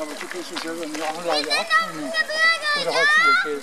他们就开你养不了了，嗯，不知，